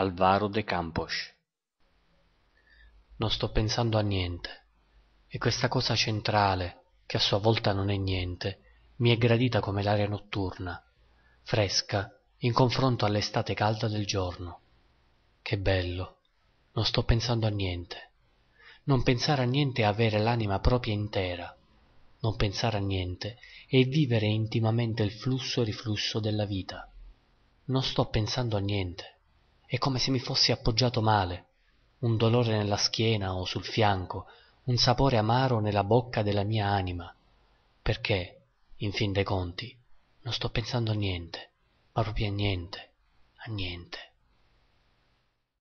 Alvaro de Campos Non sto pensando a niente e questa cosa centrale, che a sua volta non è niente, mi è gradita come l'aria notturna, fresca in confronto all'estate calda del giorno. Che bello! Non sto pensando a niente. Non pensare a niente è avere l'anima propria intera. Non pensare a niente è vivere intimamente il flusso e riflusso della vita. Non sto pensando a niente. È come se mi fossi appoggiato male, un dolore nella schiena o sul fianco, un sapore amaro nella bocca della mia anima, perché, in fin dei conti, non sto pensando a niente, ma proprio a niente, a niente.